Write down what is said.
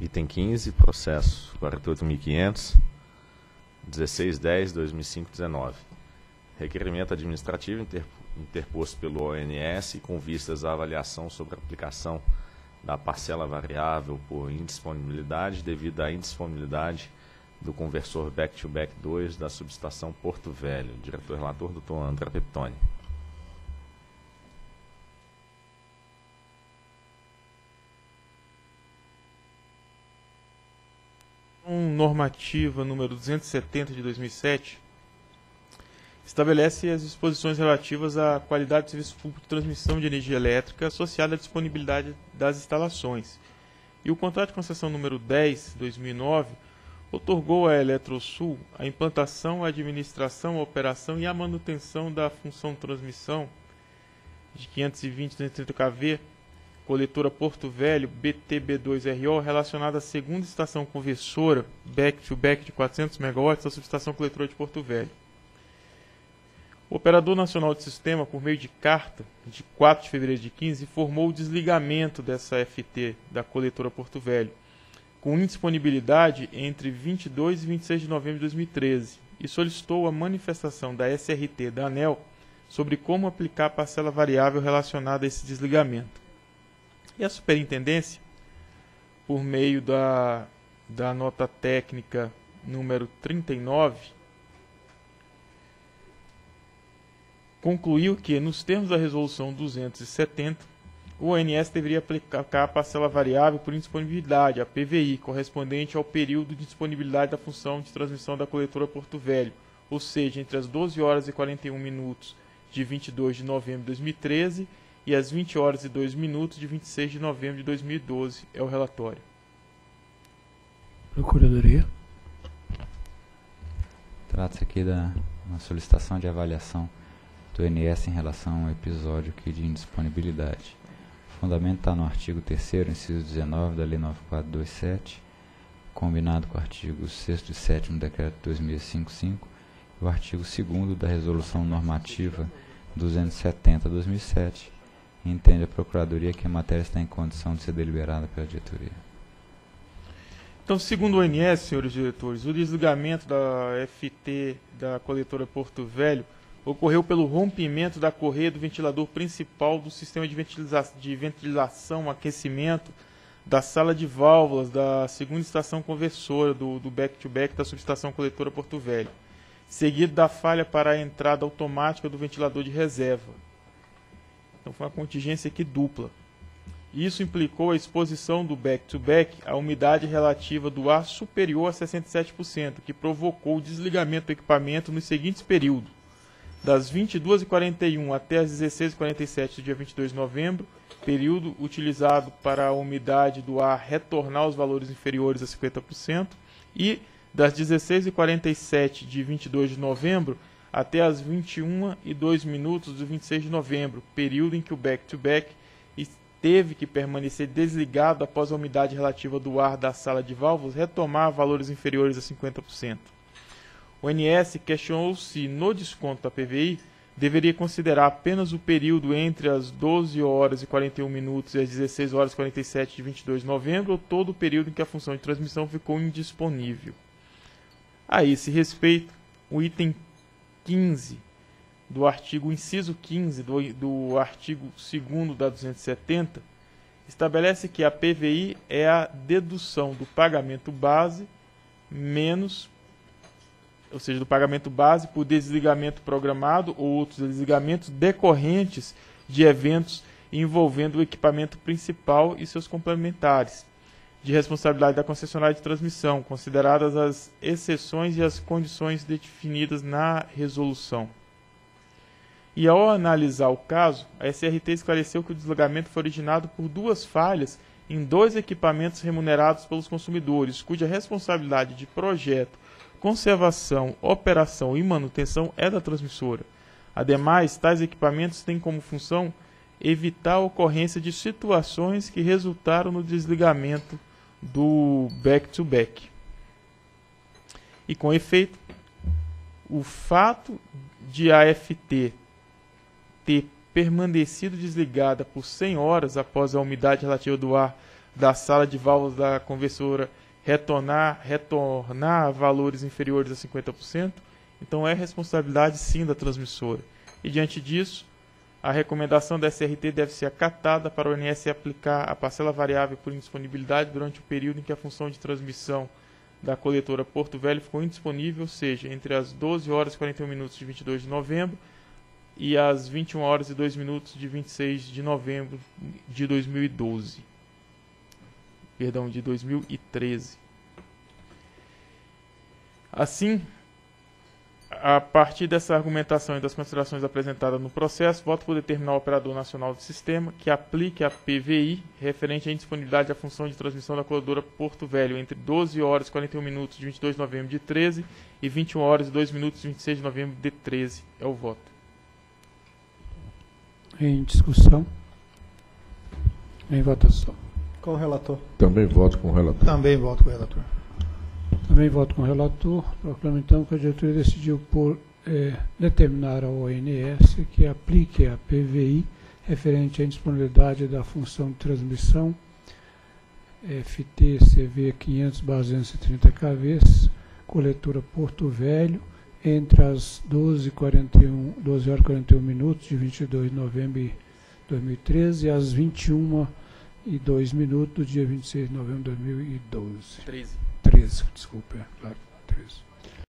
Item 15, processo 48.500, 1610-2005-19. Requerimento administrativo inter, interposto pelo ONS com vistas à avaliação sobre a aplicação da parcela variável por indisponibilidade devido à indisponibilidade do conversor back-to-back -back 2 da subestação Porto Velho. Diretor relator, doutor André Peptoni. Normativa número 270 de 2007 estabelece as disposições relativas à qualidade do serviço público de transmissão de energia elétrica associada à disponibilidade das instalações. E o contrato de concessão número 10, 2009, otorgou à Eletrosul a implantação, a administração, a operação e a manutenção da função transmissão de 520 230 kV coletora Porto Velho BTB2RO relacionada à segunda estação conversora back-to-back -back de 400 MW da subestação coletora de Porto Velho. O Operador Nacional de Sistema, por meio de carta de 4 de fevereiro de 15, informou o desligamento dessa FT da coletora Porto Velho, com indisponibilidade entre 22 e 26 de novembro de 2013, e solicitou a manifestação da SRT da ANEL sobre como aplicar a parcela variável relacionada a esse desligamento. E a superintendência, por meio da, da nota técnica número 39, concluiu que, nos termos da resolução 270, o ONS deveria aplicar a parcela variável por indisponibilidade, a PVI, correspondente ao período de disponibilidade da função de transmissão da coletora Porto Velho, ou seja, entre as 12 horas e 41 minutos de 22 de novembro de 2013 e às 20 horas e 2 minutos de 26 de novembro de 2012 é o relatório. Procuradoria. Trata-se aqui da uma solicitação de avaliação do INS em relação ao episódio aqui de indisponibilidade. O fundamento está no artigo 3 inciso 19 da Lei 9427, combinado com o artigo 6 e 7 do Decreto 2055 e o artigo 2 da Resolução Normativa 270-2007, Entende a Procuradoria que a matéria está em condição de ser deliberada pela diretoria. Então, segundo o ONS, senhores diretores, o desligamento da FT da coletora Porto Velho ocorreu pelo rompimento da correia do ventilador principal do sistema de, de ventilação, aquecimento da sala de válvulas da segunda estação conversora do back-to-back -back da subestação coletora Porto Velho, seguido da falha para a entrada automática do ventilador de reserva. Então foi uma contingência aqui dupla. Isso implicou a exposição do back-to-back -back à umidade relativa do ar superior a 67%, que provocou o desligamento do equipamento nos seguintes períodos. Das 22h41 até as 16h47 do dia 22 de novembro, período utilizado para a umidade do ar retornar aos valores inferiores a 50%, e das 16h47 de 22 de novembro até as 21 e 2 minutos do 26 de novembro, período em que o back-to-back -back teve que permanecer desligado após a umidade relativa do ar da sala de válvulas retomar valores inferiores a 50%. O NS questionou se, no desconto da PVI, deveria considerar apenas o período entre as 12 horas e 41 minutos e as 16 horas e 47 de 22 de novembro ou todo o período em que a função de transmissão ficou indisponível. A esse respeito, o item 15 do artigo inciso 15 do, do artigo 2 da 270 estabelece que a PVI é a dedução do pagamento base menos ou seja, do pagamento base por desligamento programado ou outros desligamentos decorrentes de eventos envolvendo o equipamento principal e seus complementares, de responsabilidade da concessionária de transmissão, consideradas as exceções e as condições definidas na resolução. E ao analisar o caso, a SRT esclareceu que o desligamento foi originado por duas falhas em dois equipamentos remunerados pelos consumidores, cuja responsabilidade de projeto, conservação, operação e manutenção é da transmissora. Ademais, tais equipamentos têm como função evitar a ocorrência de situações que resultaram no desligamento do back-to-back. -back. E com efeito, o fato de a FT ter permanecido desligada por 100 horas após a umidade relativa do ar da sala de válvulas da conversora retornar, retornar a valores inferiores a 50%, então é responsabilidade sim da transmissora. E diante disso, a recomendação da SRT deve ser acatada para o ONS aplicar a parcela variável por indisponibilidade durante o período em que a função de transmissão da coletora Porto Velho ficou indisponível, ou seja, entre as 12 horas e 41 minutos de 22 de novembro e as 21 horas e 2 minutos de 26 de novembro de 2012. Perdão, de 2013. Assim, a partir dessa argumentação e das considerações apresentadas no processo, voto por determinar o operador nacional do sistema que aplique a PVI referente à indisponibilidade da função de transmissão da coladora Porto Velho entre 12 horas e 41 minutos de 22 de novembro de 13 e 21 horas e 2 minutos de 26 de novembro de 13. É o voto. Em discussão. Em votação. Com o relator. Também voto com o relator. Também voto com o relator. Também voto com o relator. Proclamo então que a diretoria decidiu por eh, determinar ao ONS que aplique a PVI referente à indisponibilidade da função de transmissão FTCV 500 230 kV, coletora Porto Velho, entre as 12, 41, 12 horas e 41 minutos de 22 de novembro de 2013 e as 21 e 2 minutos do dia 26 de novembro de 2012. 13. 13, desculpa, é, claro, 13.